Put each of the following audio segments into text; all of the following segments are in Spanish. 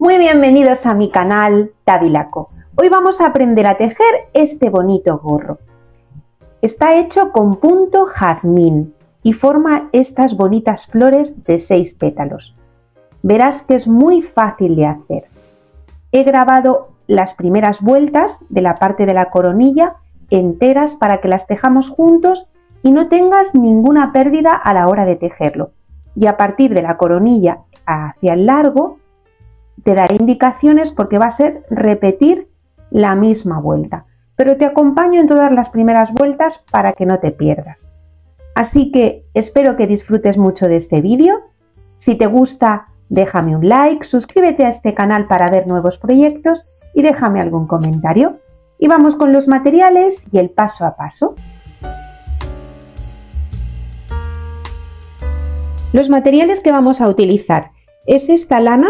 Muy bienvenidos a mi canal Tabilaco. Hoy vamos a aprender a tejer este bonito gorro. Está hecho con punto jazmín y forma estas bonitas flores de seis pétalos. Verás que es muy fácil de hacer. He grabado las primeras vueltas de la parte de la coronilla enteras para que las tejamos juntos y no tengas ninguna pérdida a la hora de tejerlo. Y a partir de la coronilla hacia el largo te daré indicaciones porque va a ser repetir la misma vuelta, pero te acompaño en todas las primeras vueltas para que no te pierdas. Así que espero que disfrutes mucho de este vídeo. Si te gusta, déjame un like, suscríbete a este canal para ver nuevos proyectos y déjame algún comentario. Y vamos con los materiales y el paso a paso. Los materiales que vamos a utilizar es esta lana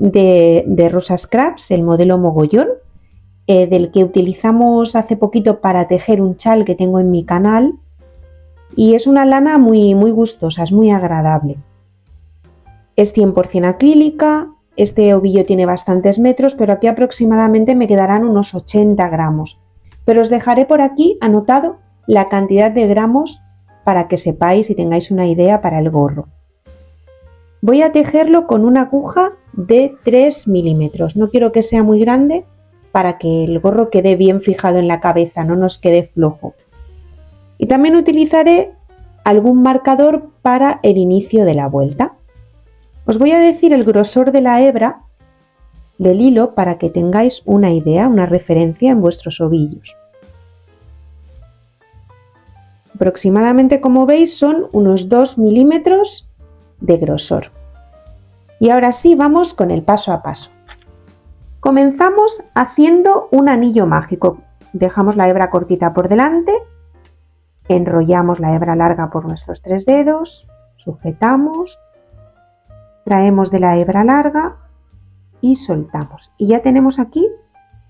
de, de Rosa Scraps, el modelo mogollón, eh, del que utilizamos hace poquito para tejer un chal que tengo en mi canal. Y es una lana muy, muy gustosa, es muy agradable. Es 100% acrílica, este ovillo tiene bastantes metros, pero aquí aproximadamente me quedarán unos 80 gramos. Pero os dejaré por aquí anotado la cantidad de gramos para que sepáis y tengáis una idea para el gorro. Voy a tejerlo con una aguja de 3 milímetros. No quiero que sea muy grande para que el gorro quede bien fijado en la cabeza, no nos quede flojo. Y también utilizaré algún marcador para el inicio de la vuelta. Os voy a decir el grosor de la hebra del hilo para que tengáis una idea, una referencia en vuestros ovillos. Aproximadamente, como veis, son unos 2 milímetros de grosor. Y ahora sí, vamos con el paso a paso. Comenzamos haciendo un anillo mágico. Dejamos la hebra cortita por delante, enrollamos la hebra larga por nuestros tres dedos, sujetamos, traemos de la hebra larga y soltamos. Y ya tenemos aquí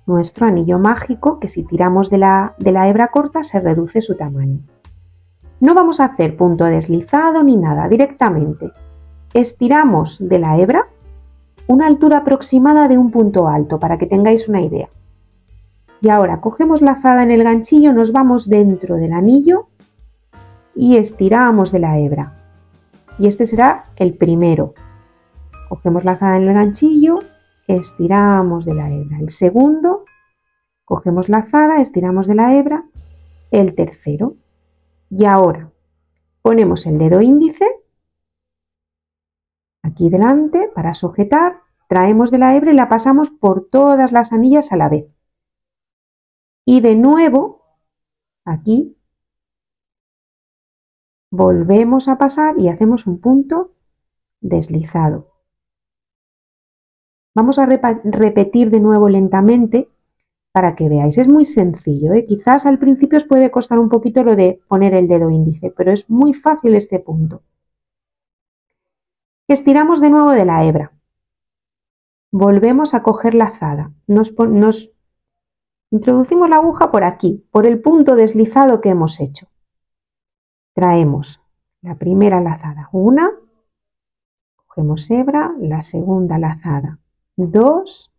nuestro anillo mágico que si tiramos de la, de la hebra corta se reduce su tamaño. No vamos a hacer punto deslizado ni nada, directamente estiramos de la hebra una altura aproximada de un punto alto para que tengáis una idea. Y ahora cogemos la azada en el ganchillo, nos vamos dentro del anillo y estiramos de la hebra. Y este será el primero. Cogemos la azada en el ganchillo, estiramos de la hebra. El segundo, cogemos la azada, estiramos de la hebra. El tercero. Y ahora ponemos el dedo índice Delante, para sujetar, traemos de la hebra y la pasamos por todas las anillas a la vez. Y de nuevo, aquí, volvemos a pasar y hacemos un punto deslizado. Vamos a repetir de nuevo lentamente para que veáis. Es muy sencillo. ¿eh? Quizás al principio os puede costar un poquito lo de poner el dedo índice, pero es muy fácil este punto. Estiramos de nuevo de la hebra. Volvemos a coger la azada. Nos, nos introducimos la aguja por aquí, por el punto deslizado que hemos hecho. Traemos la primera lazada, una, cogemos hebra, la segunda lazada, dos,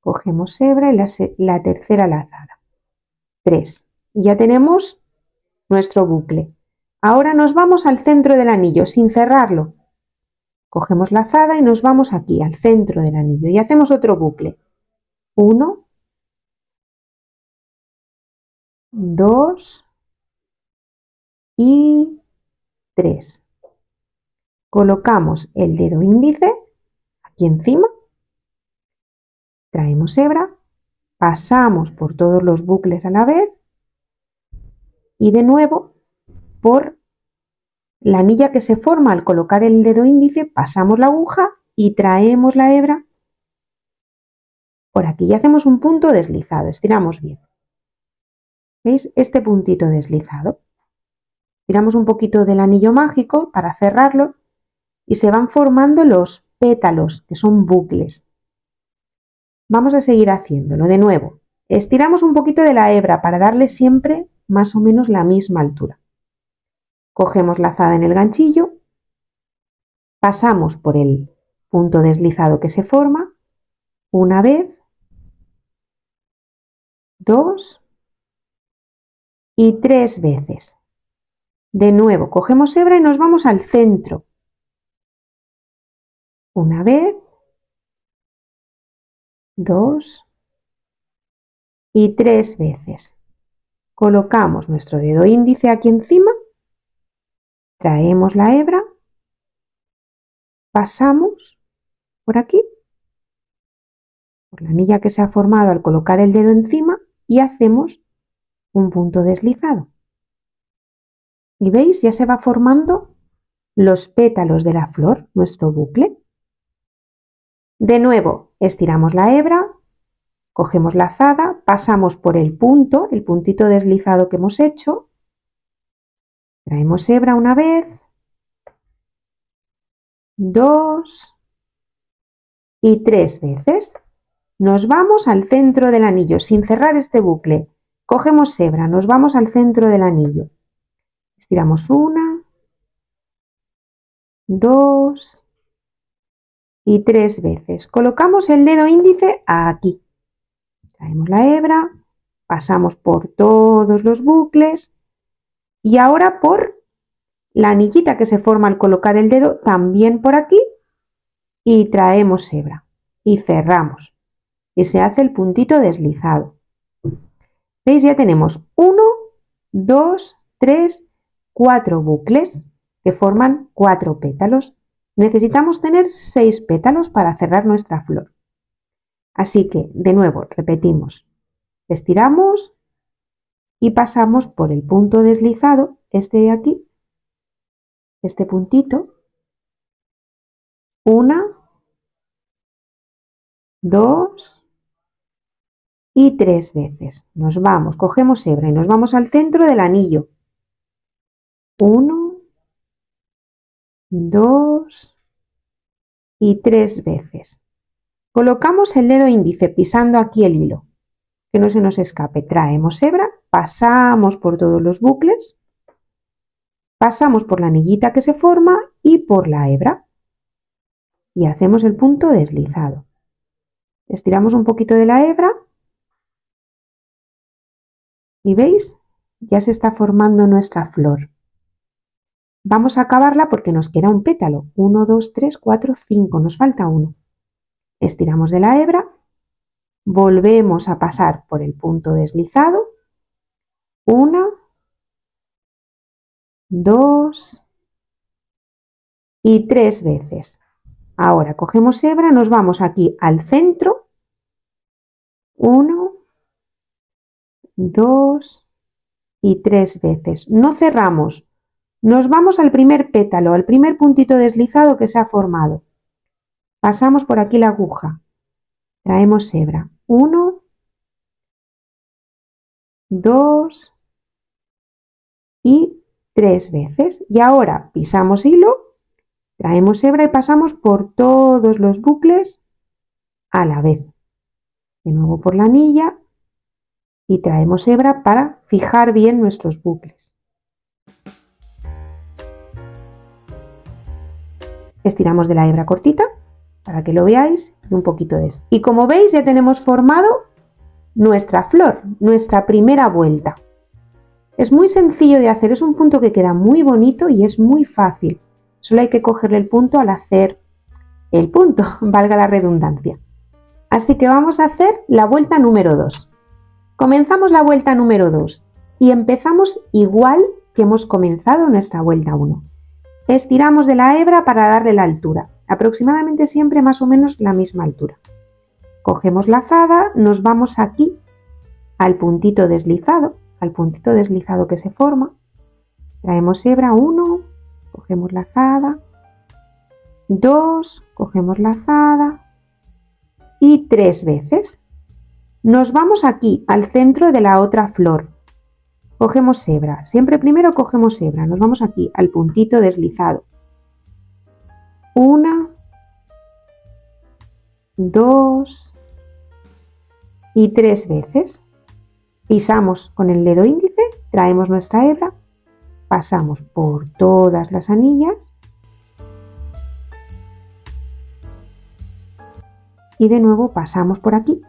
cogemos hebra y la, la tercera lazada, tres. Y ya tenemos nuestro bucle. Ahora nos vamos al centro del anillo sin cerrarlo. Cogemos la azada y nos vamos aquí, al centro del anillo, y hacemos otro bucle. Uno, dos y tres. Colocamos el dedo índice aquí encima, traemos hebra, pasamos por todos los bucles a la vez y de nuevo por la anilla que se forma al colocar el dedo índice, pasamos la aguja y traemos la hebra por aquí y hacemos un punto deslizado, estiramos bien. ¿Veis? Este puntito deslizado. Tiramos un poquito del anillo mágico para cerrarlo y se van formando los pétalos, que son bucles. Vamos a seguir haciéndolo de nuevo. Estiramos un poquito de la hebra para darle siempre más o menos la misma altura. Cogemos la azada en el ganchillo, pasamos por el punto deslizado que se forma Una vez, dos y tres veces. De nuevo, cogemos hebra y nos vamos al centro. Una vez, dos y tres veces. Colocamos nuestro dedo índice aquí encima, traemos la hebra, pasamos por aquí, por la anilla que se ha formado al colocar el dedo encima y hacemos un punto deslizado. Y veis, ya se va formando los pétalos de la flor, nuestro bucle. De nuevo, estiramos la hebra, cogemos la azada, pasamos por el punto, el puntito deslizado que hemos hecho, traemos hebra una vez, dos y tres veces. Nos vamos al centro del anillo sin cerrar este bucle. Cogemos hebra, nos vamos al centro del anillo. Estiramos una, dos y tres veces. Colocamos el dedo índice aquí. Traemos la hebra, pasamos por todos los bucles y ahora por la anillita que se forma al colocar el dedo también por aquí y traemos hebra y cerramos y se hace el puntito deslizado. ¿Veis? Ya tenemos uno, dos, tres, cuatro bucles que forman cuatro pétalos. Necesitamos tener seis pétalos para cerrar nuestra flor. Así que, de nuevo, repetimos. Estiramos y pasamos por el punto deslizado, este de aquí, este puntito. Una, dos, y tres veces. Nos vamos, cogemos hebra y nos vamos al centro del anillo. Uno, dos y tres veces. Colocamos el dedo índice pisando aquí el hilo, que no se nos escape. Traemos hebra, pasamos por todos los bucles, pasamos por la anillita que se forma y por la hebra y hacemos el punto deslizado. Estiramos un poquito de la hebra y veis, ya se está formando nuestra flor. Vamos a acabarla porque nos queda un pétalo. 1, 2, 3, 4, 5. Nos falta uno. Estiramos de la hebra. Volvemos a pasar por el punto deslizado. Una, dos y tres veces. Ahora cogemos hebra, nos vamos aquí al centro. Uno, dos y tres veces. No cerramos. Nos vamos al primer pétalo, al primer puntito deslizado que se ha formado. Pasamos por aquí la aguja. Traemos hebra. Uno, dos tres veces. Y ahora pisamos hilo, traemos hebra y pasamos por todos los bucles a la vez. De nuevo por la anilla y traemos hebra para fijar bien nuestros bucles. Estiramos de la hebra cortita para que lo veáis y un poquito de esto. Y como veis ya tenemos formado nuestra flor, nuestra primera vuelta. Es muy sencillo de hacer, es un punto que queda muy bonito y es muy fácil. Solo hay que cogerle el punto al hacer el punto, valga la redundancia. Así que vamos a hacer la vuelta número 2. Comenzamos la vuelta número 2 y empezamos igual que hemos comenzado nuestra vuelta 1. Estiramos de la hebra para darle la altura, aproximadamente siempre más o menos la misma altura. Cogemos la azada, nos vamos aquí al puntito deslizado, al puntito deslizado que se forma. Traemos hebra 1, cogemos la azada, 2, cogemos la azada y tres veces nos vamos aquí, al centro de la otra flor. Cogemos hebra. Siempre primero cogemos hebra. Nos vamos aquí, al puntito deslizado. Una, dos y tres veces. Pisamos con el dedo índice, traemos nuestra hebra, pasamos por todas las anillas y de nuevo pasamos por aquí.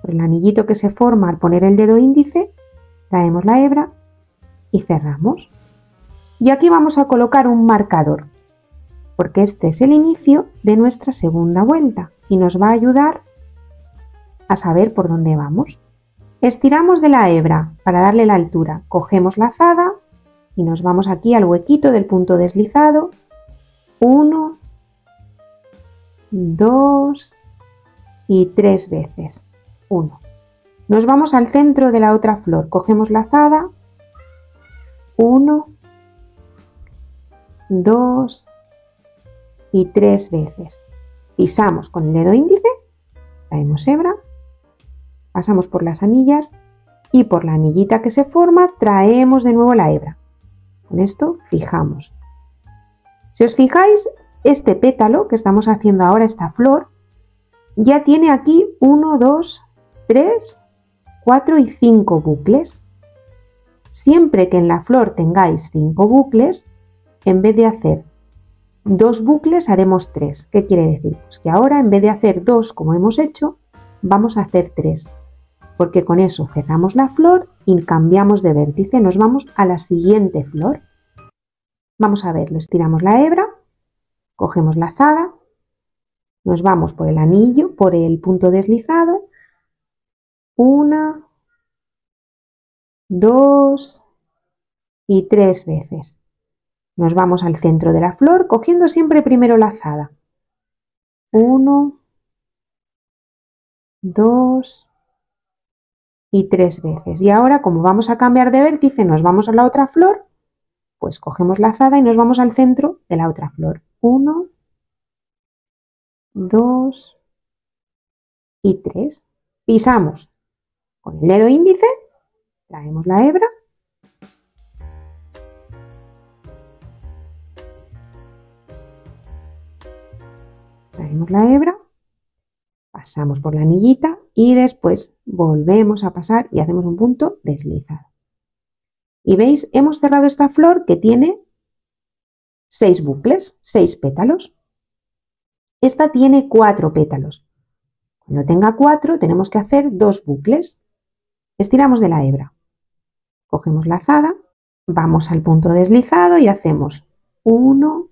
Por el anillito que se forma al poner el dedo índice, traemos la hebra y cerramos. Y aquí vamos a colocar un marcador, porque este es el inicio de nuestra segunda vuelta y nos va a ayudar a saber por dónde vamos. Estiramos de la hebra para darle la altura, cogemos la azada y nos vamos aquí al huequito del punto deslizado. Uno, dos y tres veces. Uno. Nos vamos al centro de la otra flor, cogemos la azada. Uno, dos y tres veces. Pisamos con el dedo índice, traemos hebra, pasamos por las anillas y por la anillita que se forma traemos de nuevo la hebra. Con esto fijamos. Si os fijáis, este pétalo que estamos haciendo ahora, esta flor, ya tiene aquí 1, 2, 3, 4 y 5 bucles. Siempre que en la flor tengáis 5 bucles, en vez de hacer dos bucles haremos tres. ¿Qué quiere decir? Pues que ahora en vez de hacer dos como hemos hecho, vamos a hacer tres. Porque con eso cerramos la flor y cambiamos de vértice. Nos vamos a la siguiente flor. Vamos a verlo. Estiramos la hebra, cogemos la azada, nos vamos por el anillo, por el punto deslizado. Una, dos y tres veces. Nos vamos al centro de la flor, cogiendo siempre primero la azada. Uno, dos y tres veces. Y ahora, como vamos a cambiar de vértice, nos vamos a la otra flor, pues cogemos la azada y nos vamos al centro de la otra flor. Uno, dos y tres. Pisamos con el dedo índice, traemos la hebra traemos la hebra, pasamos por la anillita y después volvemos a pasar y hacemos un punto deslizado. Y veis, hemos cerrado esta flor que tiene seis bucles, seis pétalos. Esta tiene cuatro pétalos. Cuando tenga cuatro tenemos que hacer dos bucles. Estiramos de la hebra. Cogemos la azada, vamos al punto deslizado y hacemos uno,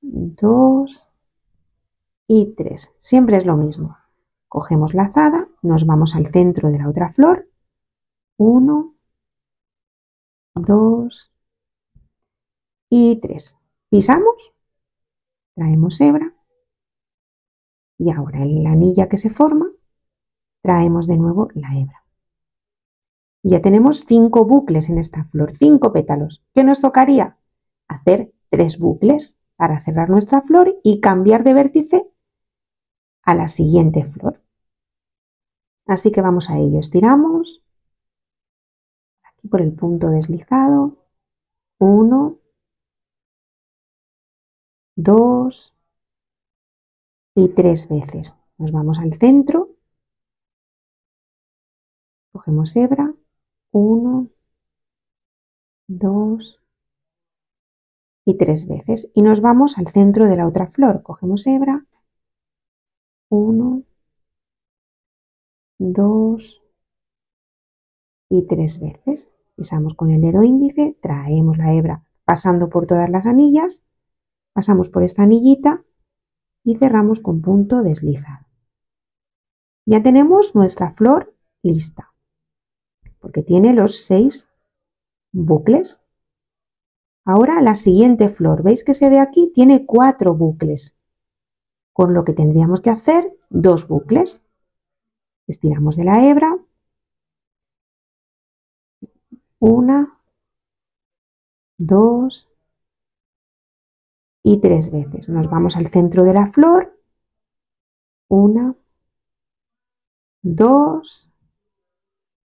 dos, y 3. Siempre es lo mismo. Cogemos la azada, nos vamos al centro de la otra flor. 1, 2 y 3. Pisamos, traemos hebra y ahora en la anilla que se forma traemos de nuevo la hebra. Ya tenemos 5 bucles en esta flor, 5 pétalos. ¿Qué nos tocaría? Hacer 3 bucles para cerrar nuestra flor y cambiar de vértice a la siguiente flor. Así que vamos a ello. Estiramos aquí por el punto deslizado. Uno, dos y tres veces. Nos vamos al centro. Cogemos hebra. Uno, dos y tres veces. Y nos vamos al centro de la otra flor. Cogemos hebra. 1, 2 y tres veces. Pisamos con el dedo índice, traemos la hebra pasando por todas las anillas, pasamos por esta anillita y cerramos con punto deslizado. Ya tenemos nuestra flor lista, porque tiene los seis bucles. Ahora la siguiente flor, ¿veis que se ve aquí? Tiene cuatro bucles con lo que tendríamos que hacer dos bucles. Estiramos de la hebra, una, dos y tres veces. Nos vamos al centro de la flor, una, dos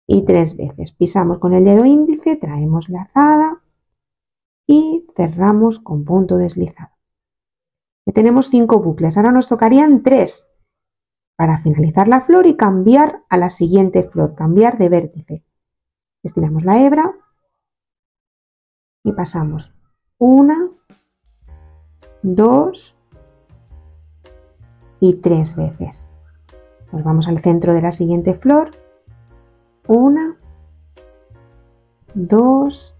y tres veces. Pisamos con el dedo índice, traemos la azada y cerramos con punto deslizado tenemos cinco bucles. Ahora nos tocarían tres para finalizar la flor y cambiar a la siguiente flor, cambiar de vértice. Estiramos la hebra y pasamos una, dos y tres veces. Nos vamos al centro de la siguiente flor. Una, dos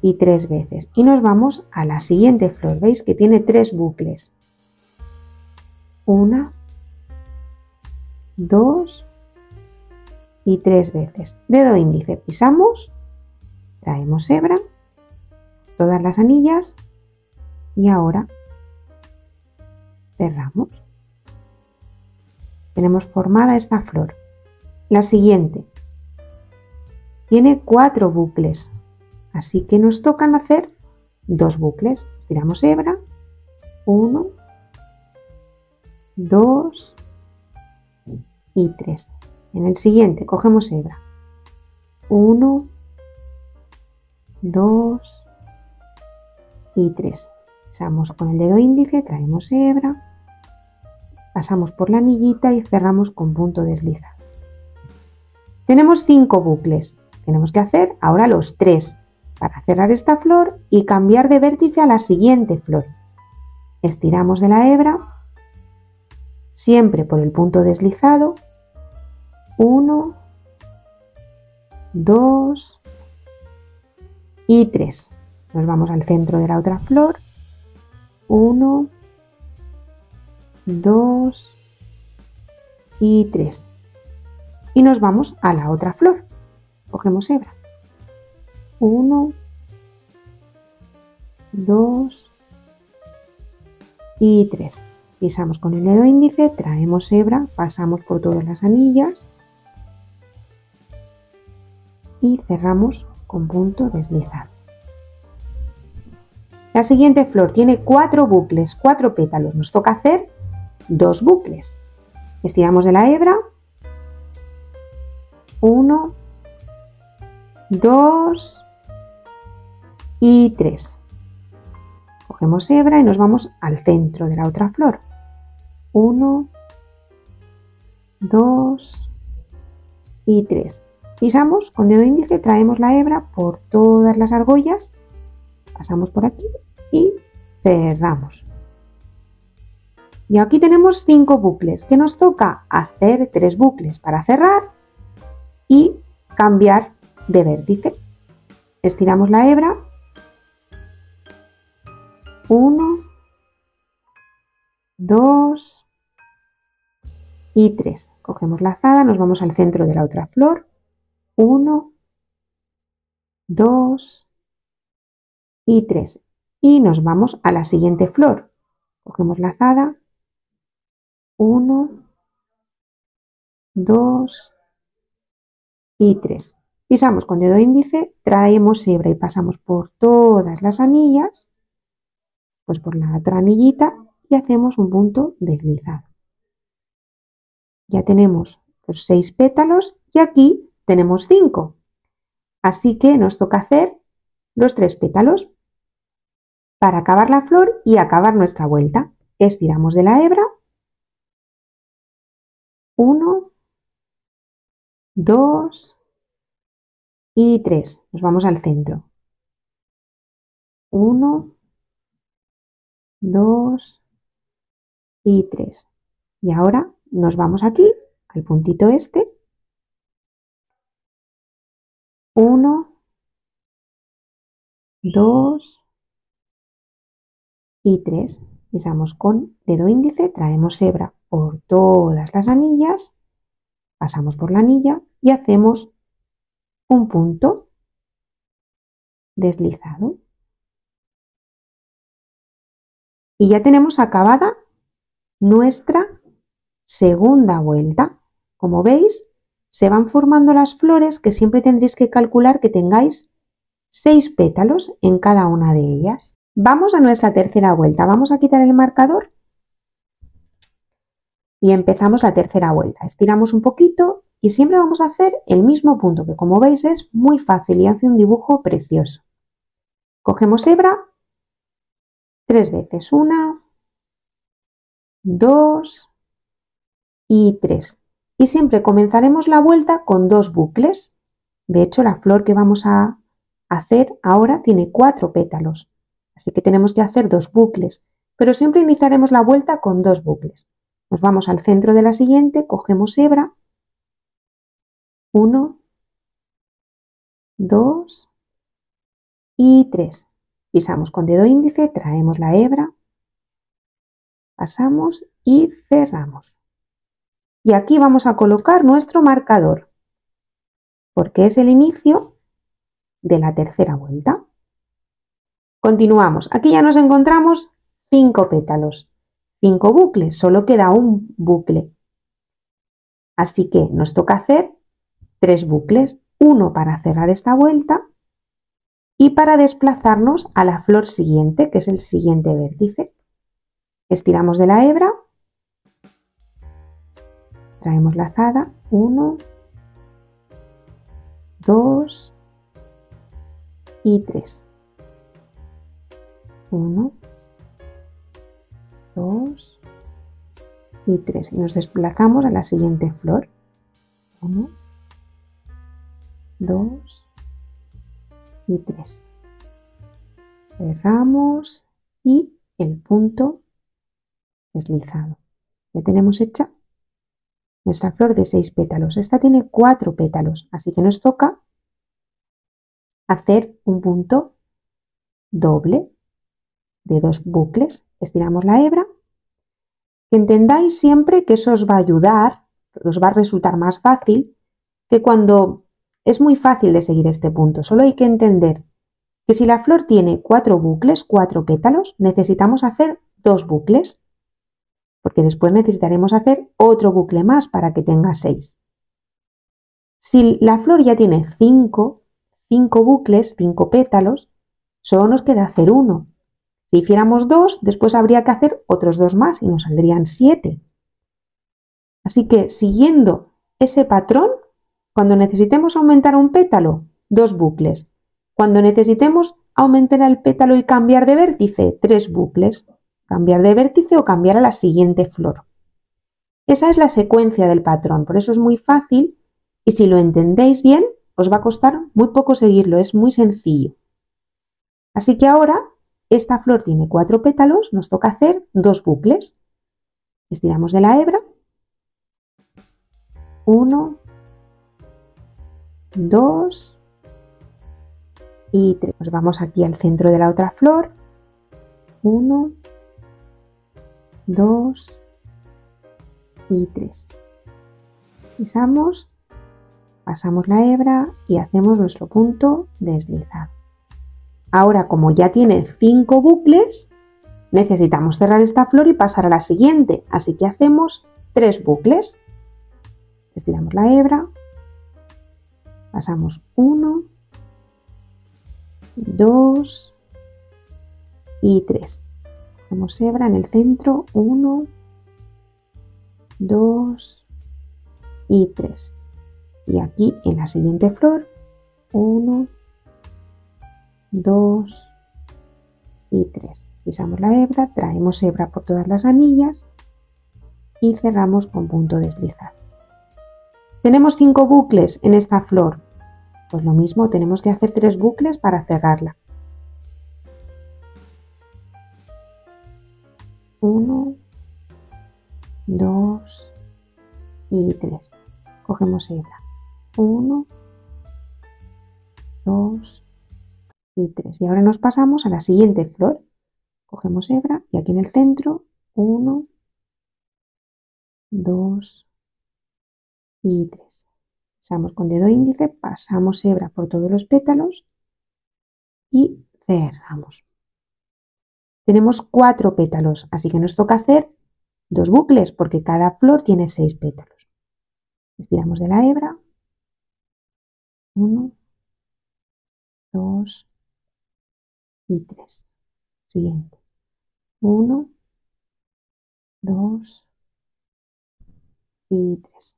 y tres veces. Y nos vamos a la siguiente flor. ¿Veis que tiene tres bucles? Una, dos y tres veces. Dedo índice, pisamos, traemos hebra, todas las anillas y ahora cerramos. Tenemos formada esta flor. La siguiente tiene cuatro bucles, así que nos tocan hacer dos bucles. Estiramos hebra, uno, dos y tres. En el siguiente cogemos hebra, uno, dos y tres. Pasamos con el dedo índice, traemos hebra, pasamos por la anillita y cerramos con punto deslizado. Tenemos cinco bucles. Tenemos que hacer ahora los tres para cerrar esta flor y cambiar de vértice a la siguiente flor. Estiramos de la hebra, siempre por el punto deslizado. Uno, dos y tres. Nos vamos al centro de la otra flor 1, 2 y 3. Y nos vamos a la otra flor. Cogemos hebra. 1, 2 y 3. Pisamos con el dedo índice, traemos hebra, pasamos por todas las anillas y cerramos con punto deslizado. La siguiente flor tiene cuatro bucles, cuatro pétalos. Nos toca hacer dos bucles. Estiramos de la hebra. Uno, dos y tres. Cogemos hebra y nos vamos al centro de la otra flor. Uno, dos y tres. Pisamos con dedo índice, traemos la hebra por todas las argollas, pasamos por aquí y cerramos. Y aquí tenemos cinco bucles que nos toca hacer tres bucles para cerrar y cambiar de vértice. Estiramos la hebra. Uno, dos y tres. Cogemos la azada, nos vamos al centro de la otra flor. Uno, dos y tres y nos vamos a la siguiente flor. Cogemos la azada, 1, 2 y 3. Pisamos con dedo índice, traemos hebra y pasamos por todas las anillas, pues por la otra anillita y hacemos un punto deslizado. Ya tenemos los seis pétalos y aquí tenemos cinco. Así que nos toca hacer los tres pétalos. Para acabar la flor y acabar nuestra vuelta, estiramos de la hebra. 1, 2 y 3. Nos vamos al centro. 1, 2 y 3. Y ahora nos vamos aquí, al puntito este. 1, 2 y 3. Pisamos con dedo índice, traemos hebra por todas las anillas, pasamos por la anilla y hacemos un punto deslizado. Y ya tenemos acabada nuestra segunda vuelta. Como veis, se van formando las flores que siempre tendréis que calcular que tengáis seis pétalos en cada una de ellas. Vamos a nuestra tercera vuelta. Vamos a quitar el marcador y empezamos la tercera vuelta. Estiramos un poquito y siempre vamos a hacer el mismo punto, que como veis es muy fácil y hace un dibujo precioso. Cogemos hebra tres veces. Una, dos y tres. Y siempre comenzaremos la vuelta con dos bucles. De hecho, la flor que vamos a hacer ahora tiene cuatro pétalos. Así que tenemos que hacer dos bucles. pero siempre iniciaremos la vuelta con dos bucles. Nos vamos al centro de la siguiente, cogemos hebra, 1, 2 y 3. Pisamos con dedo índice, traemos la hebra, pasamos y cerramos. Y aquí vamos a colocar nuestro marcador, porque es el inicio de la tercera vuelta. Continuamos. Aquí ya nos encontramos cinco pétalos, cinco bucles, solo queda un bucle. Así que nos toca hacer tres bucles, uno para cerrar esta vuelta y para desplazarnos a la flor siguiente, que es el siguiente vértice. Estiramos de la hebra traemos lazada 1 2 y 3 1 2 y 3 y nos desplazamos a la siguiente flor. 1 2 y 3 cerramos y el punto deslizado ya tenemos hecha nuestra flor de seis pétalos. Esta tiene cuatro pétalos, así que nos toca hacer un punto doble de dos bucles. Estiramos la hebra. Entendáis siempre que eso os va a ayudar, os va a resultar más fácil que cuando es muy fácil de seguir este punto. Solo hay que entender que si la flor tiene cuatro bucles, cuatro pétalos, necesitamos hacer dos bucles porque después necesitaremos hacer otro bucle más para que tenga 6. Si la flor ya tiene 5, 5 bucles, 5 pétalos, solo nos queda hacer uno. Si hiciéramos dos, después habría que hacer otros dos más y nos saldrían 7. Así que siguiendo ese patrón, cuando necesitemos aumentar un pétalo, dos bucles. Cuando necesitemos aumentar el pétalo y cambiar de vértice, tres bucles cambiar de vértice o cambiar a la siguiente flor. Esa es la secuencia del patrón, por eso es muy fácil y si lo entendéis bien, os va a costar muy poco seguirlo, es muy sencillo. Así que ahora esta flor tiene cuatro pétalos, nos toca hacer dos bucles. Estiramos de la hebra. Uno, dos y tres. Nos vamos aquí al centro de la otra flor. Uno, 2 y 3. Pisamos, pasamos la hebra y hacemos nuestro punto deslizado. Ahora, como ya tiene 5 bucles, necesitamos cerrar esta flor y pasar a la siguiente, así que hacemos 3 bucles. Estiramos la hebra, pasamos 1, 2 y 3. Hacemos hebra en el centro, 1, 2 y 3. Y aquí en la siguiente flor, 1, 2 y 3. Pisamos la hebra, traemos hebra por todas las anillas y cerramos con punto deslizado. Tenemos 5 bucles en esta flor. Pues lo mismo, tenemos que hacer 3 bucles para cerrarla. 1, 2 y 3. Cogemos hebra. 1, 2 y 3. Y ahora nos pasamos a la siguiente flor. Cogemos hebra y aquí en el centro 1, 2 y 3. Pasamos con dedo índice, pasamos hebra por todos los pétalos y cerramos. Tenemos cuatro pétalos, así que nos toca hacer dos bucles porque cada flor tiene seis pétalos. Estiramos de la hebra. Uno, dos y tres. Siguiente. Uno, dos y tres.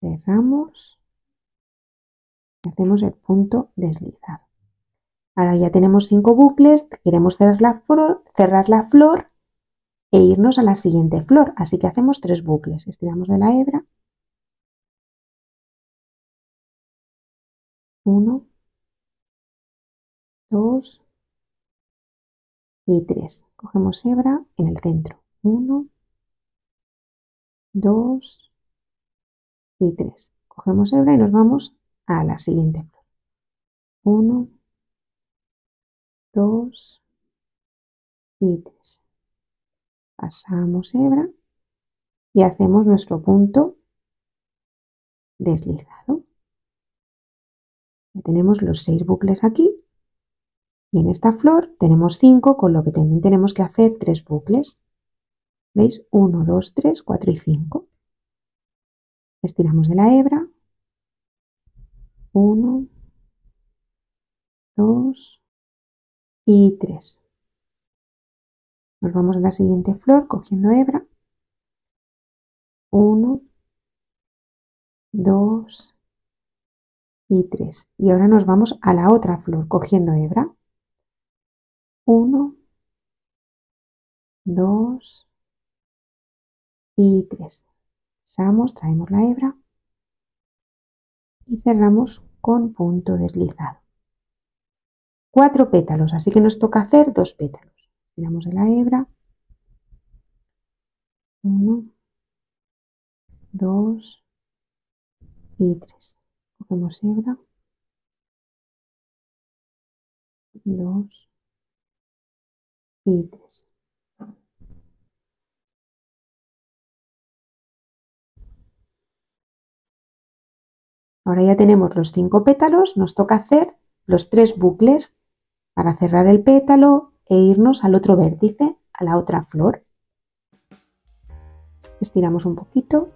Cerramos y hacemos el punto deslizado. Ahora ya tenemos cinco bucles, queremos cerrar la, flor, cerrar la flor e irnos a la siguiente flor. Así que hacemos tres bucles. Estiramos de la hebra. Uno, dos y 3. Cogemos hebra en el centro. 1, 2 y 3. Cogemos hebra y nos vamos a la siguiente flor. 1, 2 y 3. Pasamos hebra y hacemos nuestro punto deslizado. Ya tenemos los seis bucles aquí y en esta flor tenemos 5, con lo que también tenemos que hacer tres bucles. ¿Veis? 1, 2, 3, 4 y 5. Estiramos de la hebra. 1, 2 y 3. Nos vamos a la siguiente flor cogiendo hebra. 1, 2 y 3. Y ahora nos vamos a la otra flor cogiendo hebra. 1, 2 y 3. Pasamos, traemos la hebra y cerramos con punto deslizado. Cuatro pétalos, así que nos toca hacer dos pétalos. Tiramos de la hebra. 1, 2 y 3. Cogemos hebra. 2 y 3. Ahora ya tenemos los cinco pétalos, nos toca hacer los tres bucles para cerrar el pétalo e irnos al otro vértice, a la otra flor. Estiramos un poquito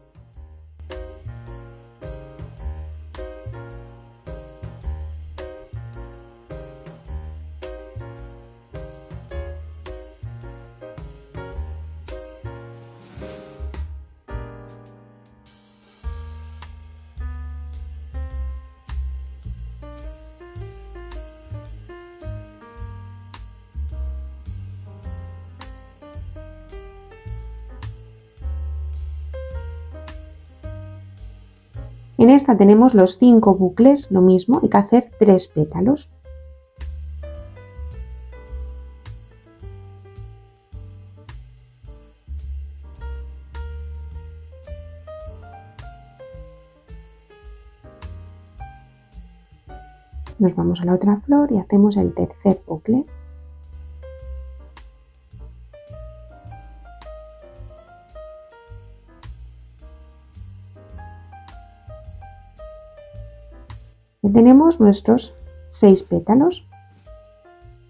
En esta tenemos los cinco bucles, lo mismo, hay que hacer tres pétalos. Nos vamos a la otra flor y hacemos el tercer bucle. Tenemos nuestros seis pétalos.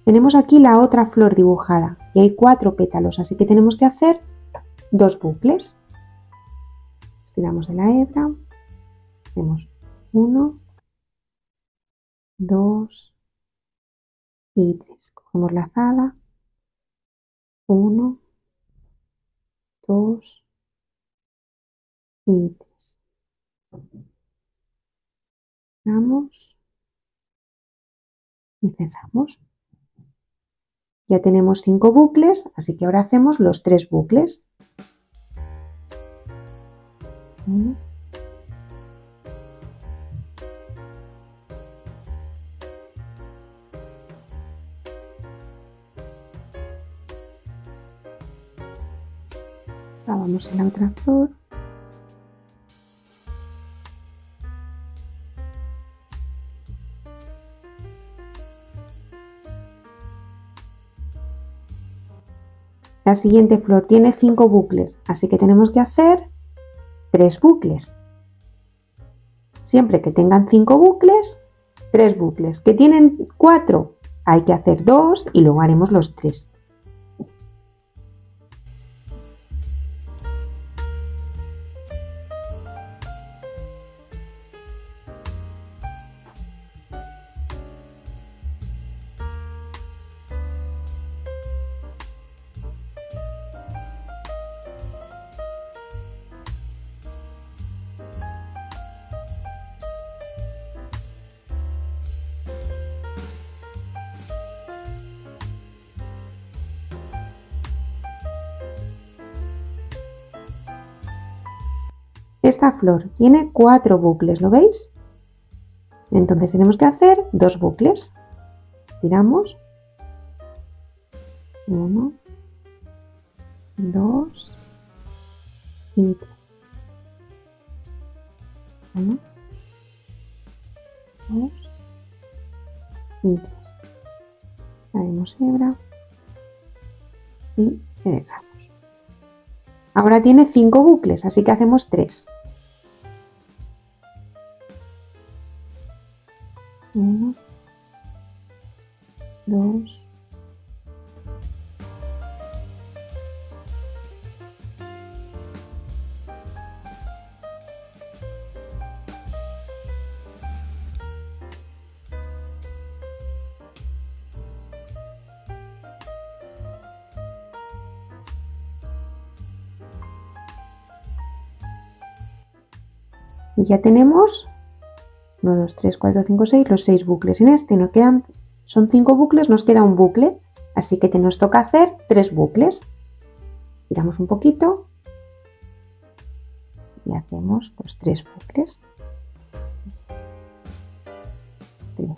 Tenemos aquí la otra flor dibujada y hay cuatro pétalos, así que tenemos que hacer dos bucles. Estiramos de la hebra, hacemos uno, dos y tres. Cogemos la azada, uno, dos y tres y cerramos. Ya tenemos cinco bucles, así que ahora hacemos los tres bucles. vamos a la otra flor. La siguiente flor tiene cinco bucles, así que tenemos que hacer tres bucles. Siempre que tengan cinco bucles, tres bucles. Que tienen cuatro, hay que hacer dos y luego haremos los tres. Esta flor tiene cuatro bucles, ¿lo veis? Entonces tenemos que hacer dos bucles. Estiramos. 1, 2 y 3. 1, 2 y 3. Traemos hebra y cerramos. Ahora tiene 5 bucles, así que hacemos 3. 1, 2, y ya tenemos 1, 2, 3, 4, 5, 6, los 6 bucles. En este nos quedan, son 5 bucles, nos queda un bucle, así que nos toca hacer 3 bucles. Tiramos un poquito y hacemos los 3 bucles. 3.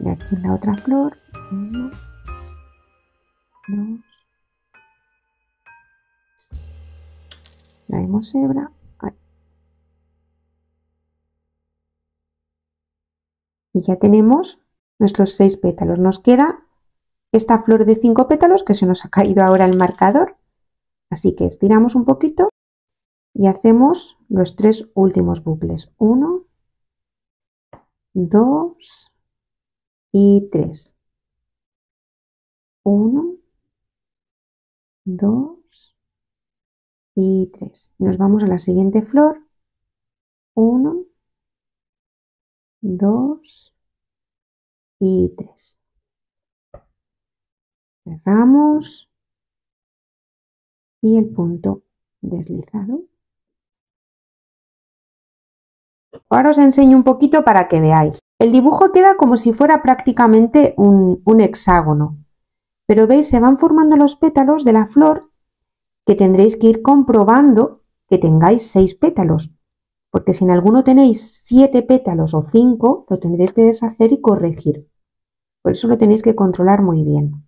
Y aquí en la otra flor, 1, 2, hebra y ya tenemos nuestros seis pétalos. Nos queda esta flor de cinco pétalos que se nos ha caído ahora el marcador. Así que estiramos un poquito y hacemos los tres últimos bucles. Uno dos y tres. Uno dos y 3. Nos vamos a la siguiente flor. 1, 2 y 3. Cerramos y el punto deslizado. Ahora os enseño un poquito para que veáis. El dibujo queda como si fuera prácticamente un, un hexágono, pero veis, se van formando los pétalos de la flor que tendréis que ir comprobando que tengáis seis pétalos, porque si en alguno tenéis siete pétalos o cinco, lo tendréis que deshacer y corregir. Por eso lo tenéis que controlar muy bien.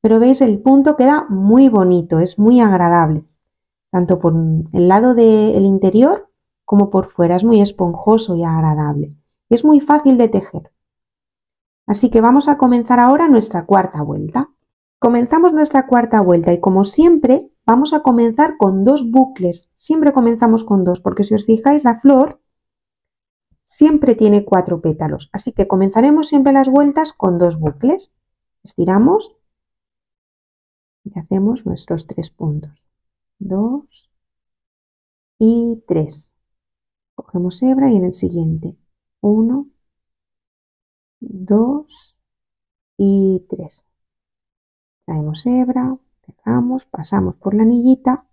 Pero veis, el punto queda muy bonito, es muy agradable, tanto por el lado del interior como por fuera, es muy esponjoso y agradable. Es muy fácil de tejer. Así que vamos a comenzar ahora nuestra cuarta vuelta. Comenzamos nuestra cuarta vuelta y como siempre vamos a comenzar con dos bucles. Siempre comenzamos con dos porque si os fijáis la flor siempre tiene cuatro pétalos. Así que comenzaremos siempre las vueltas con dos bucles. Estiramos y hacemos nuestros tres puntos. Dos y tres. Cogemos hebra y en el siguiente. Uno, dos y tres traemos hebra, pegamos, pasamos por la anillita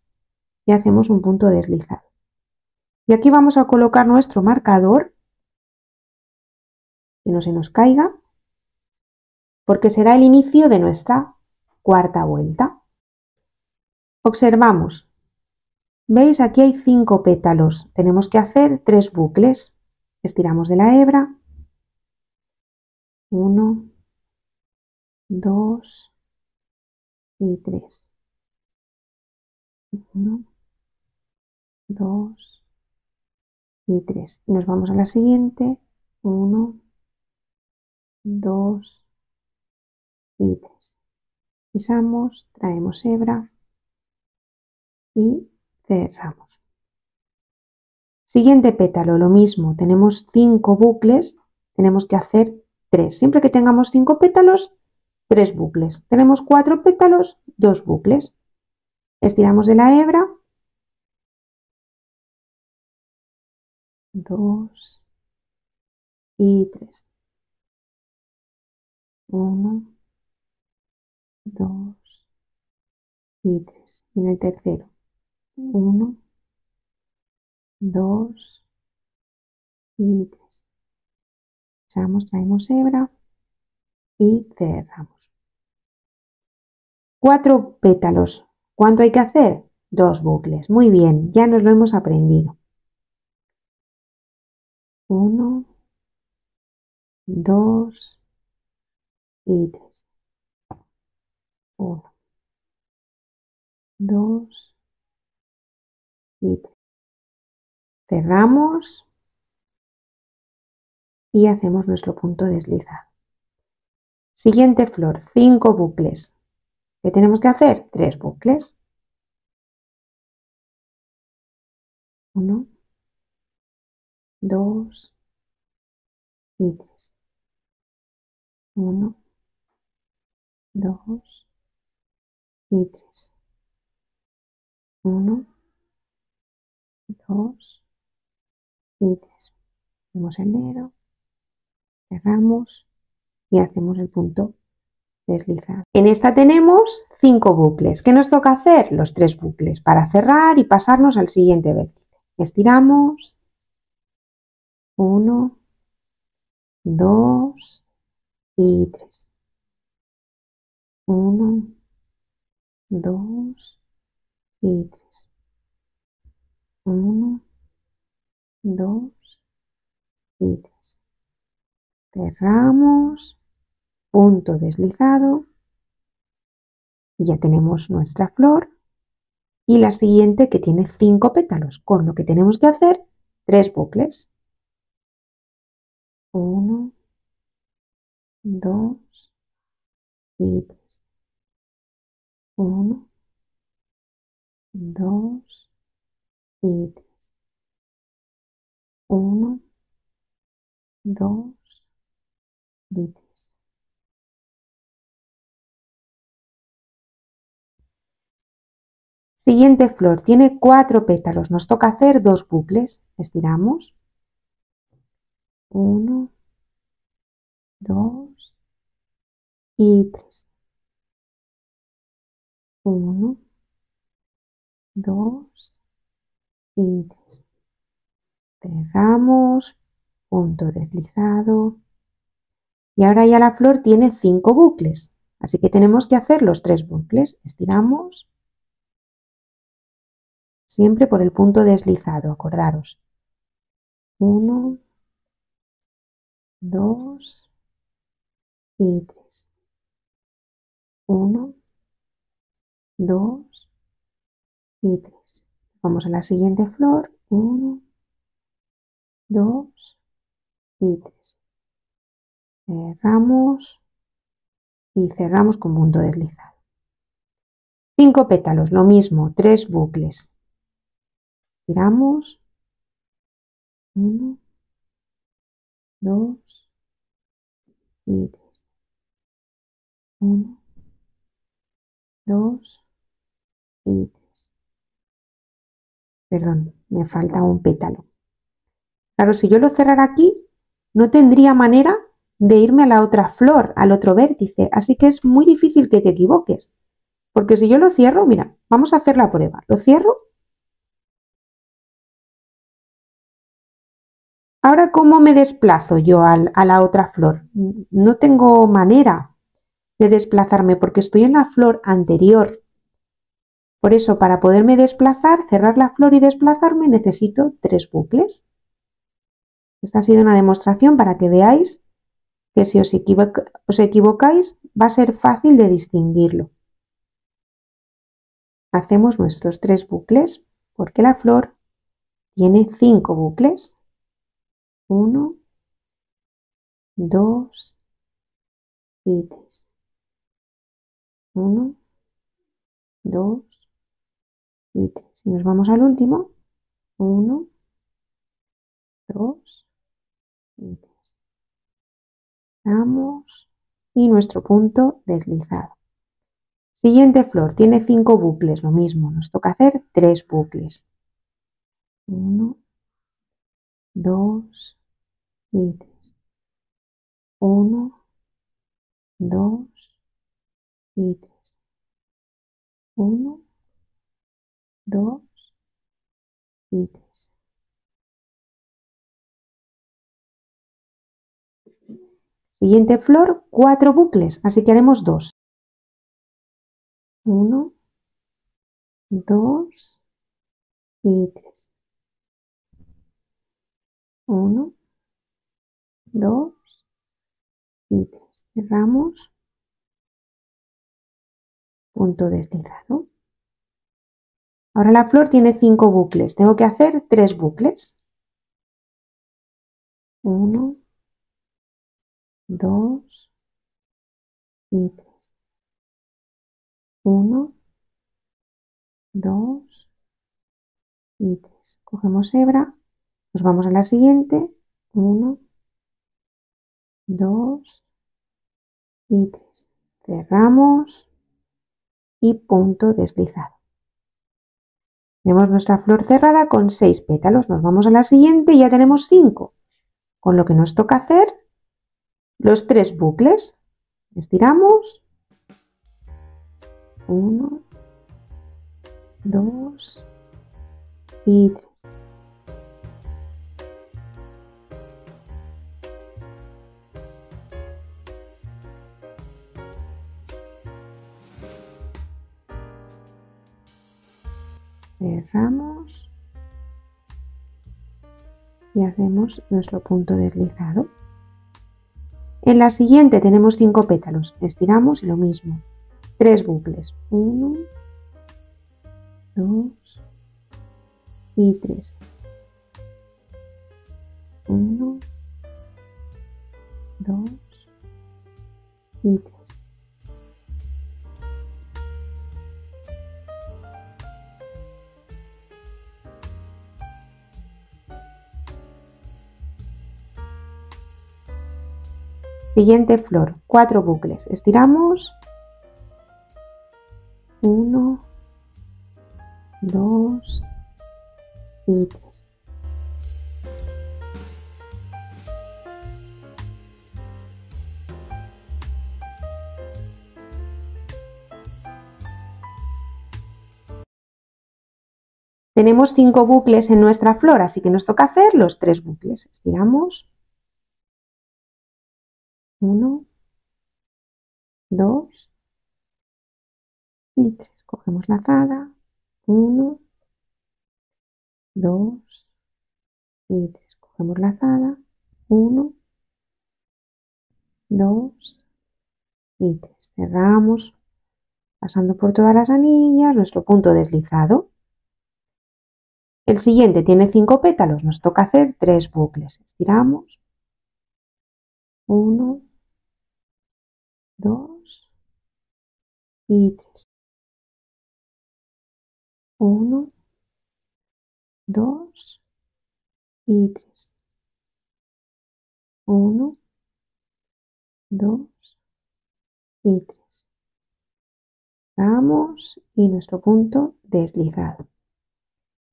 y hacemos un punto deslizado. Y aquí vamos a colocar nuestro marcador, que no se nos caiga, porque será el inicio de nuestra cuarta vuelta. Observamos. ¿Veis? Aquí hay cinco pétalos. Tenemos que hacer tres bucles. Estiramos de la hebra. Uno, dos, y 3. 1, 2 y 3. Y nos vamos a la siguiente. 1, 2 y 3. Pisamos, traemos hebra y cerramos. Siguiente pétalo, lo mismo. Tenemos 5 bucles, tenemos que hacer 3. Siempre que tengamos 5 pétalos, tres bucles. Tenemos cuatro pétalos, dos bucles. Estiramos de la hebra. Dos y tres. Uno, dos y tres. Y en el tercero. Uno, dos y tres. Echamos, traemos hebra y cerramos. Cuatro pétalos. ¿Cuánto hay que hacer? Dos bucles. Muy bien, ya nos lo hemos aprendido. 1, 2 y 3. 1, 2 y 3. Cerramos y hacemos nuestro punto deslizado. Siguiente flor, 5 bucles. ¿Qué tenemos que hacer? 3 bucles. 1, 2 y 3. 1, 2 y 3. 1, 2 y 3. Hacemos el dedo, cerramos y hacemos el punto deslizado. En esta tenemos 5 bucles. ¿Qué nos toca hacer? Los 3 bucles para cerrar y pasarnos al siguiente vértice. Estiramos, 1, 2 y 3. 1, 2 y 3. 1, 2 y 3. Cerramos, punto deslizado y ya tenemos nuestra flor y la siguiente que tiene 5 pétalos, con lo que tenemos que hacer 3 bucles. 1, 2 y 3. 1, 2 y 3. 1, 2 y 3. Siguiente flor, tiene cuatro pétalos. Nos toca hacer dos bucles. Estiramos. 1, 2 y 3. 1, 2 y 3. Cerramos, punto deslizado. Y ahora ya la flor tiene 5 bucles, así que tenemos que hacer los 3 bucles. Estiramos, siempre por el punto deslizado, acordaros. 1, 2 y 3. 1, 2 y 3. Vamos a la siguiente flor. 1, 2 y 3. Cerramos y cerramos con punto deslizado. 5 pétalos, lo mismo, 3 bucles. Tiramos. 1, 2 y 3. 1, 2 y 3. Perdón, me falta un pétalo. Claro, si yo lo cerrara aquí, no tendría manera de irme a la otra flor, al otro vértice. Así que es muy difícil que te equivoques. Porque si yo lo cierro, mira, vamos a hacer la prueba. Lo cierro Ahora, ¿cómo me desplazo yo a la otra flor? No tengo manera de desplazarme porque estoy en la flor anterior. Por eso, para poderme desplazar, cerrar la flor y desplazarme, necesito tres bucles. Esta ha sido una demostración para que veáis que si os, os equivocáis va a ser fácil de distinguirlo. Hacemos nuestros tres bucles porque la flor tiene cinco bucles. 1, 2 y 3. 1, 2 y 3. Y nos vamos al último. 1, 2 y 3. Damos y nuestro punto deslizado. Siguiente flor, tiene 5 bucles, lo mismo, nos toca hacer 3 bucles. 1, 2 y 3. 1, 2 y 3. 1, 2 y 3. Siguiente flor, cuatro bucles, así que haremos dos. 1, 2 y 3. 1, 2 y 3. Cerramos. Punto deslizado. Ahora la flor tiene 5 bucles. Tengo que hacer 3 bucles. 1, 2 y 3. 1, 2 y 3. Cogemos hebra, nos vamos a la siguiente. 1, 2 y 3. Cerramos y punto deslizado. Tenemos nuestra flor cerrada con 6 pétalos. Nos vamos a la siguiente y ya tenemos 5. Con lo que nos toca hacer los tres bucles. Estiramos. 1, 2 y 3. Cerramos y hacemos nuestro punto deslizado. En la siguiente tenemos cinco pétalos, estiramos y lo mismo, tres bucles, uno, dos y tres. Uno, dos y tres. Siguiente flor, cuatro bucles. Estiramos. Uno, dos y tres. Tenemos cinco bucles en nuestra flor, así que nos toca hacer los tres bucles. Estiramos. 1, 2 y 3. Cogemos la azada. 1, 2 y 3. Cogemos la azada. 1, 2 y 3. Cerramos pasando por todas las anillas, nuestro punto deslizado. El siguiente tiene 5 pétalos, nos toca hacer 3 bucles. Estiramos. 1, 2 y 3. 1, 2 y 3. 1, 2 y 3. Vamos y nuestro punto deslizado.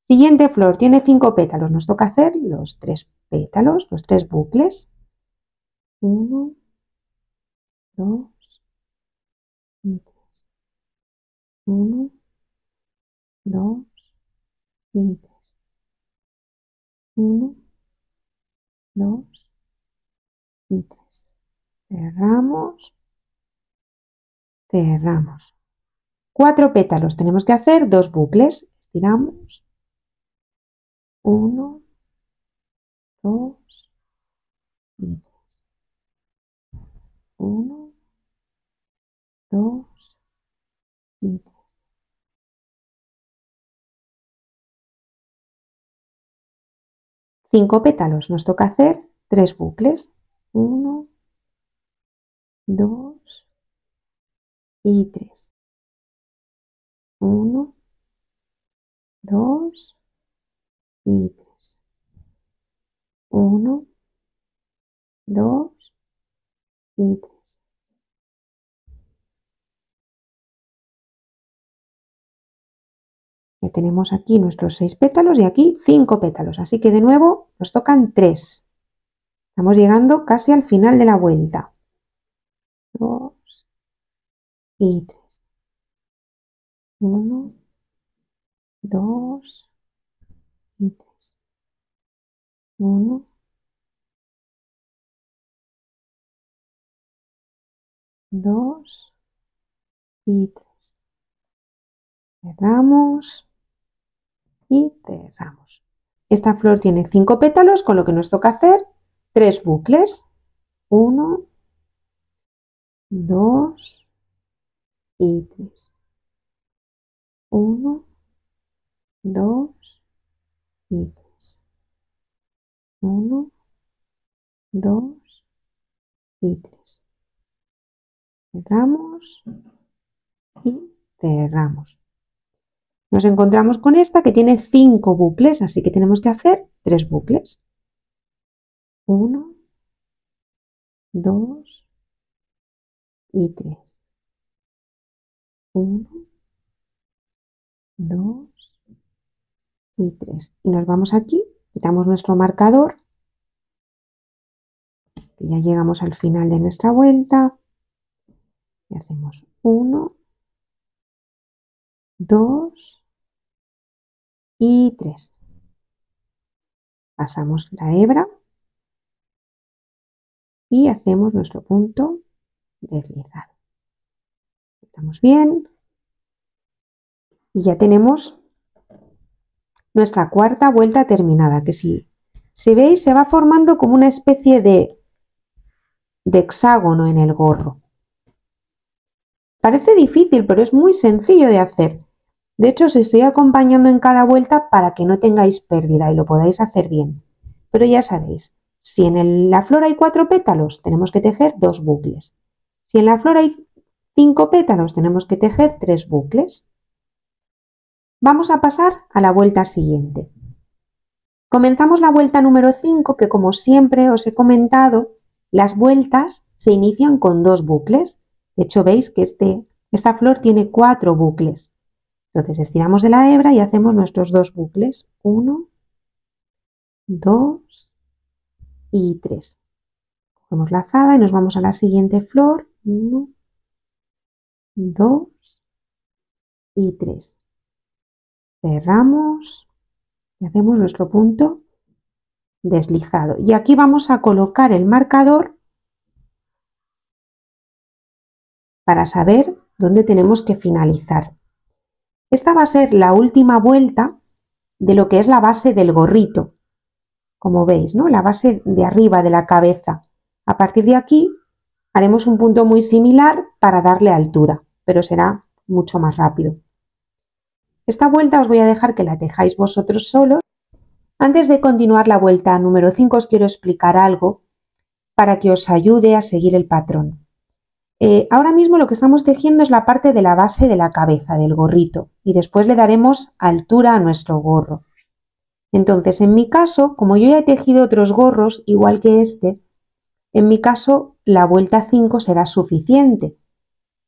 Siguiente flor, tiene 5 pétalos. Nos toca hacer los 3 pétalos, los 3 bucles. 1, 2 y 3. 1, 2 y 3. 1, 2 y 3. Cerramos. Cerramos. Cuatro pétalos. Tenemos que hacer dos bucles. Estiramos. 1, 2 y 3. 1, 2 y 3. Cinco pétalos. Nos toca hacer tres bucles. 1, 2 y 3. 1, 2 y 3. 1, 2 y 3. Ya tenemos aquí nuestros seis pétalos y aquí cinco pétalos. Así que de nuevo nos tocan tres. Estamos llegando casi al final de la vuelta. Dos y tres. Uno, dos y tres. Uno, dos y tres. Cerramos y cerramos. Esta flor tiene cinco pétalos, con lo que nos toca hacer tres bucles. 1, 2 y 3. 1, 2 y 3. 1, 2 y 3. Cerramos y cerramos. Nos encontramos con esta que tiene 5 bucles, así que tenemos que hacer 3 bucles. 1, 2 y 3. 1, 2 y 3. Y nos vamos aquí, quitamos nuestro marcador, que ya llegamos al final de nuestra vuelta, y hacemos 1, 2 y 3. Pasamos la hebra y hacemos nuestro punto deslizado. Estamos bien y ya tenemos nuestra cuarta vuelta terminada, que si, si veis se va formando como una especie de, de hexágono en el gorro. Parece difícil, pero es muy sencillo de hacer. De hecho, os estoy acompañando en cada vuelta para que no tengáis pérdida y lo podáis hacer bien. Pero ya sabéis, si en la flor hay cuatro pétalos, tenemos que tejer dos bucles. Si en la flor hay cinco pétalos, tenemos que tejer tres bucles. Vamos a pasar a la vuelta siguiente. Comenzamos la vuelta número 5, que como siempre os he comentado, las vueltas se inician con dos bucles. De hecho, veis que este, esta flor tiene cuatro bucles. Entonces estiramos de la hebra y hacemos nuestros dos bucles. Uno, dos y tres. Cogemos la azada y nos vamos a la siguiente flor. Uno, dos y tres cerramos y hacemos nuestro punto deslizado. Y aquí vamos a colocar el marcador para saber dónde tenemos que finalizar. Esta va a ser la última vuelta de lo que es la base del gorrito, como veis, ¿no? La base de arriba de la cabeza. A partir de aquí haremos un punto muy similar para darle altura, pero será mucho más rápido. Esta vuelta os voy a dejar que la tejáis vosotros solos. Antes de continuar la vuelta número 5 os quiero explicar algo para que os ayude a seguir el patrón. Eh, ahora mismo lo que estamos tejiendo es la parte de la base de la cabeza, del gorrito, y después le daremos altura a nuestro gorro. Entonces, en mi caso, como yo ya he tejido otros gorros igual que este, en mi caso la vuelta 5 será suficiente.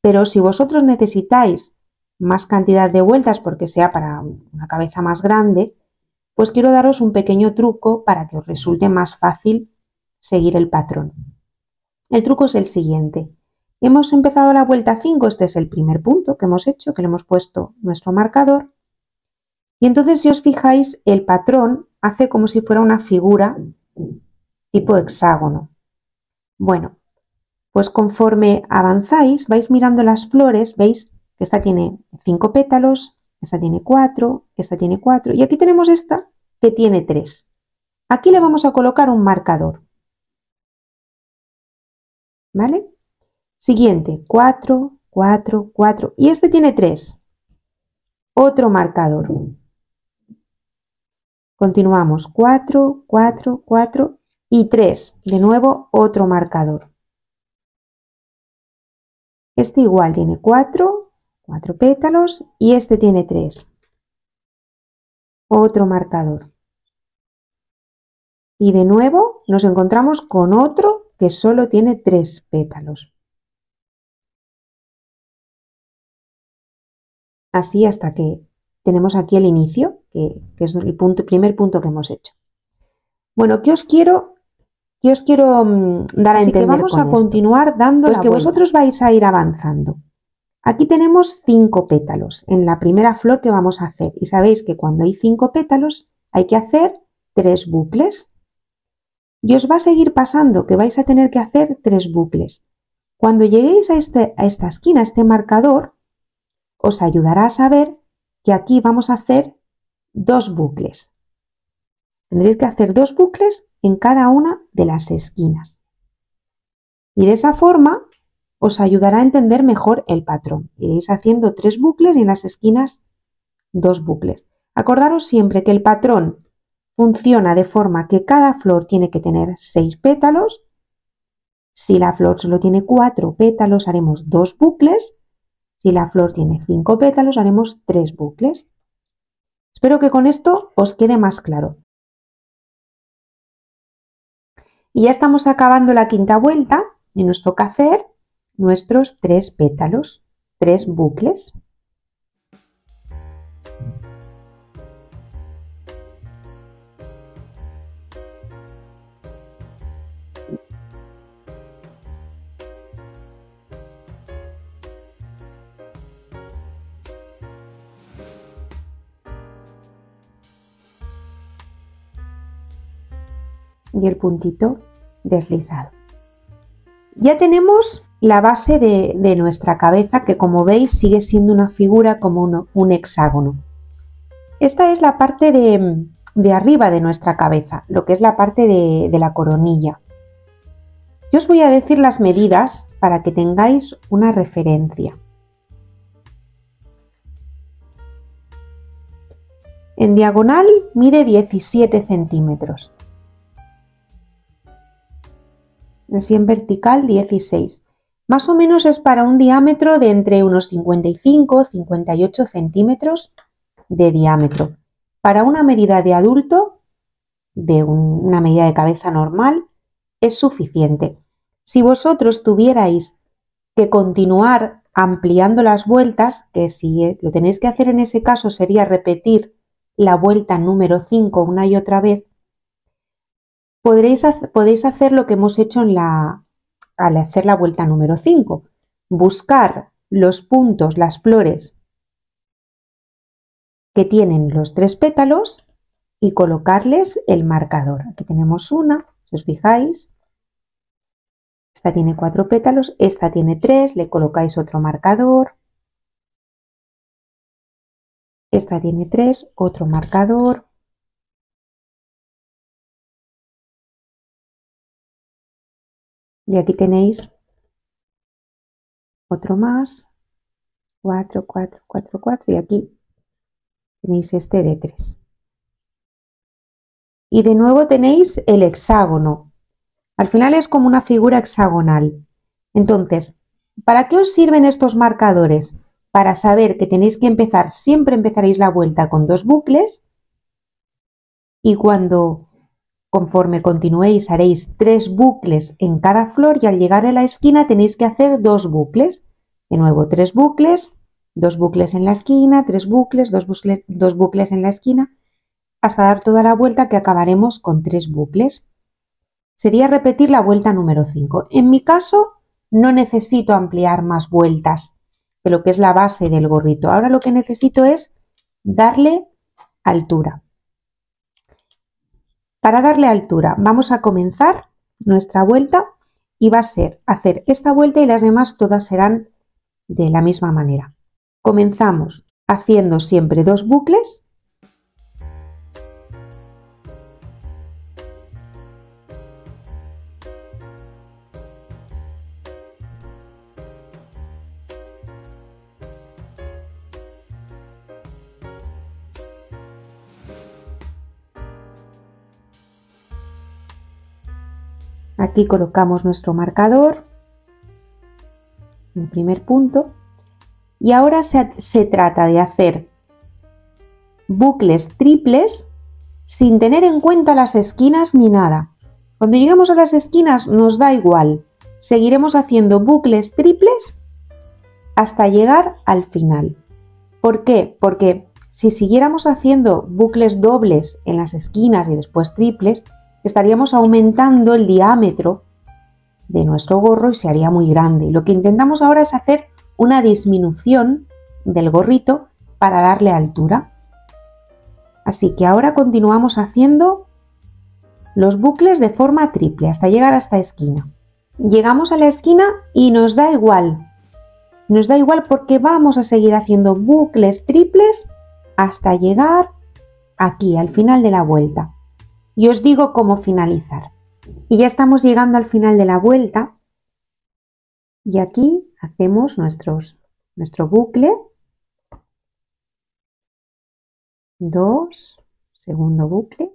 Pero si vosotros necesitáis más cantidad de vueltas porque sea para una cabeza más grande, pues quiero daros un pequeño truco para que os resulte más fácil seguir el patrón. El truco es el siguiente. Hemos empezado la vuelta 5, este es el primer punto que hemos hecho, que le hemos puesto nuestro marcador. Y entonces si os fijáis, el patrón hace como si fuera una figura tipo hexágono. Bueno, pues conforme avanzáis, vais mirando las flores, veis esta tiene cinco pétalos, esta tiene cuatro, esta tiene cuatro y aquí tenemos esta que tiene tres. Aquí le vamos a colocar un marcador. ¿Vale? Siguiente, 4, 4, 4 y este tiene tres. Otro marcador. Continuamos, 4, 4, 4 y 3. De nuevo, otro marcador. Este igual tiene 4, cuatro pétalos y este tiene tres. Otro marcador. Y de nuevo nos encontramos con otro que solo tiene tres pétalos. Así hasta que tenemos aquí el inicio, que, es el punto, primer punto que hemos hecho. Bueno, ¿qué os quiero, qué os quiero mm, dar a entender? Que vamos a continuar dando pues que vosotros vais a ir avanzando. Aquí tenemos cinco pétalos en la primera flor que vamos a hacer y sabéis que cuando hay cinco pétalos hay que hacer tres bucles. Y os va a seguir pasando que vais a tener que hacer tres bucles. Cuando lleguéis a, este, a esta esquina, a este marcador, os ayudará a saber que aquí vamos a hacer dos bucles. Tendréis que hacer dos bucles en cada una de las esquinas. Y de esa forma os ayudará a entender mejor el patrón. Iréis haciendo tres bucles y en las esquinas dos bucles. Acordaros siempre que el patrón funciona de forma que cada flor tiene que tener seis pétalos. Si la flor solo tiene cuatro pétalos, haremos dos bucles. Si la flor tiene cinco pétalos, haremos tres bucles. Espero que con esto os quede más claro. Y ya estamos acabando la quinta vuelta y nos toca hacer nuestros tres pétalos, tres bucles. Y el puntito deslizado. Ya tenemos la base de, nuestra cabeza que como veis sigue siendo una figura como un hexágono. Esta es la parte de, arriba de nuestra cabeza, lo que es la parte de, de la coronilla. Yo os voy a decir las medidas para que tengáis una referencia. En diagonal mide 17 centímetros. Así en vertical 16. Más o menos es para un diámetro de entre unos 55 58 centímetros de diámetro. Para una medida de adulto, de una medida de cabeza normal, es suficiente. Si vosotros tuvierais que continuar ampliando las vueltas, que si lo tenéis que hacer en ese caso sería repetir la vuelta número 5 una y otra vez, podréis, podéis hacer lo que hemos hecho en la, al hacer la vuelta número 5. Buscar los puntos, las flores que tienen los tres pétalos y colocarles el marcador. Aquí tenemos una, si os fijáis. Esta tiene cuatro pétalos, esta tiene tres, le colocáis otro marcador. Esta tiene tres, otro marcador. Y aquí tenéis otro más, 4, 4, 4, 4 y aquí tenéis este de 3. Y de nuevo tenéis el hexágono. Al final es como una figura hexagonal. Entonces, ¿para qué os sirven estos marcadores? Para saber que tenéis que empezar, siempre empezaréis la vuelta con dos bucles y cuando Conforme continuéis haréis tres bucles en cada flor y al llegar a la esquina tenéis que hacer dos bucles. De nuevo, tres bucles, dos bucles en la esquina, tres bucles, dos bucles, dos bucles en la esquina, hasta dar toda la vuelta que acabaremos con tres bucles. Sería repetir la vuelta número 5. En mi caso, no necesito ampliar más vueltas de lo que es la base del gorrito. Ahora lo que necesito es darle altura. Para darle altura vamos a comenzar nuestra vuelta y va a ser hacer esta vuelta y las demás todas serán de la misma manera. Comenzamos haciendo siempre dos bucles Aquí colocamos nuestro marcador, el primer punto, y ahora se, se trata de hacer bucles triples sin tener en cuenta las esquinas ni nada. Cuando lleguemos a las esquinas nos da igual, seguiremos haciendo bucles triples hasta llegar al final. ¿Por qué? Porque si siguiéramos haciendo bucles dobles en las esquinas y después triples, estaríamos aumentando el diámetro de nuestro gorro y se haría muy grande. Lo que intentamos ahora es hacer una disminución del gorrito para darle altura. Así que ahora continuamos haciendo los bucles de forma triple hasta llegar a esta esquina. Llegamos a la esquina y nos da igual. Nos da igual porque vamos a seguir haciendo bucles triples hasta llegar aquí, al final de la vuelta y os digo cómo finalizar. Y ya estamos llegando al final de la vuelta Y aquí hacemos nuestros, nuestro bucle. Dos, segundo bucle.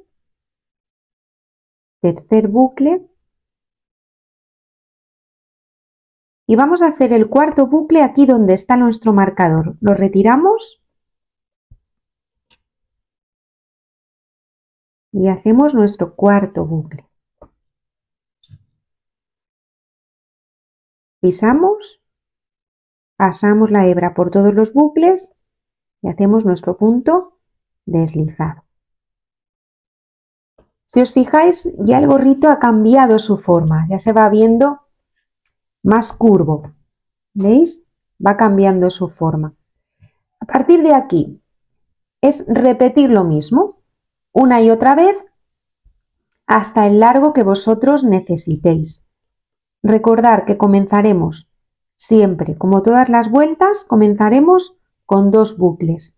Tercer bucle. Y vamos a hacer el cuarto bucle aquí donde está nuestro marcador. Lo retiramos y hacemos nuestro cuarto bucle. Pisamos, pasamos la hebra por todos los bucles y hacemos nuestro punto deslizado. Si os fijáis, ya el gorrito ha cambiado su forma, ya se va viendo más curvo. ¿Veis? Va cambiando su forma. A partir de aquí es repetir lo mismo una y otra vez hasta el largo que vosotros necesitéis. Recordar que comenzaremos siempre, como todas las vueltas, comenzaremos con dos bucles.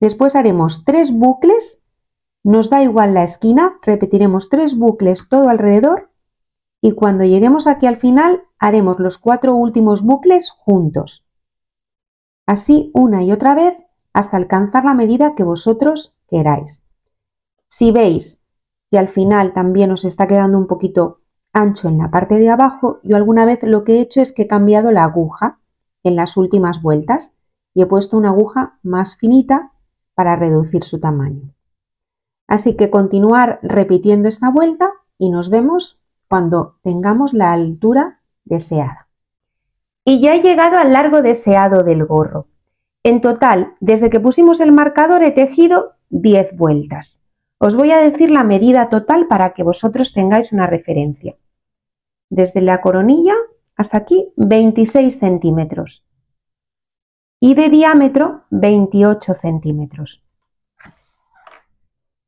Después haremos tres bucles, nos da igual la esquina, repetiremos tres bucles todo alrededor y cuando lleguemos aquí al final haremos los cuatro últimos bucles juntos. Así una y otra vez hasta alcanzar la medida que vosotros queráis. Si veis que al final también os está quedando un poquito ancho en la parte de abajo, yo alguna vez lo que he hecho es que he cambiado la aguja en las últimas vueltas y he puesto una aguja más finita para reducir su tamaño. Así que continuar repitiendo esta vuelta y nos vemos cuando tengamos la altura deseada. Y ya he llegado al largo deseado del gorro. En total, desde que pusimos el marcador he tejido 10 vueltas. Os voy a decir la medida total para que vosotros tengáis una referencia. Desde la coronilla hasta aquí 26 centímetros y de diámetro 28 centímetros.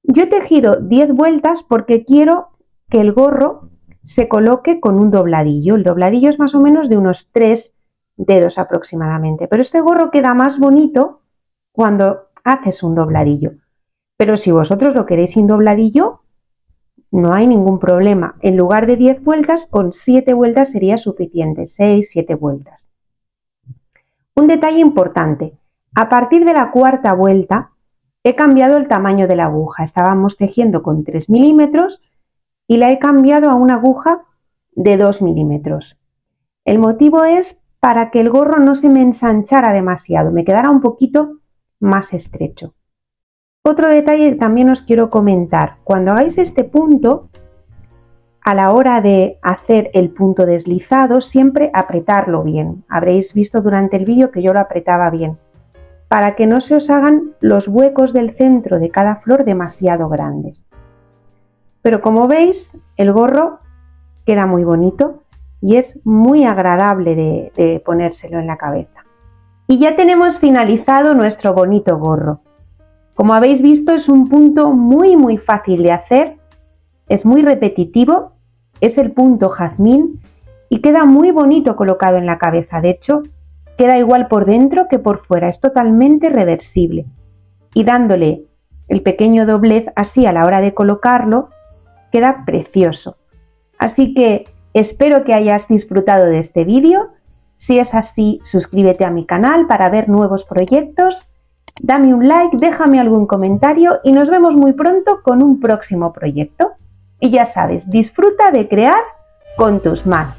Yo he tejido 10 vueltas porque quiero que el gorro se coloque con un dobladillo. El dobladillo es más o menos de unos 3 dedos aproximadamente, pero este gorro queda más bonito cuando haces un dobladillo. Pero si vosotros lo queréis sin dobladillo, no hay ningún problema. En lugar de 10 vueltas, con 7 vueltas sería suficiente. 6, 7 vueltas. Un detalle importante. A partir de la cuarta vuelta, he cambiado el tamaño de la aguja. Estábamos tejiendo con 3 milímetros y la he cambiado a una aguja de 2 milímetros. El motivo es para que el gorro no se me ensanchara demasiado, me quedara un poquito más estrecho. Otro detalle que también os quiero comentar, cuando hagáis este punto, a la hora de hacer el punto deslizado, siempre apretarlo bien. Habréis visto durante el vídeo que yo lo apretaba bien, para que no se os hagan los huecos del centro de cada flor demasiado grandes. Pero como veis, el gorro queda muy bonito y es muy agradable de, de ponérselo en la cabeza. Y ya tenemos finalizado nuestro bonito gorro. Como habéis visto es un punto muy muy fácil de hacer, es muy repetitivo, es el punto jazmín y queda muy bonito colocado en la cabeza. De hecho, queda igual por dentro que por fuera, es totalmente reversible. Y dándole el pequeño doblez así a la hora de colocarlo, queda precioso. Así que espero que hayas disfrutado de este vídeo. Si es así, suscríbete a mi canal para ver nuevos proyectos Dame un like, déjame algún comentario y nos vemos muy pronto con un próximo proyecto. Y ya sabes, disfruta de crear con tus manos.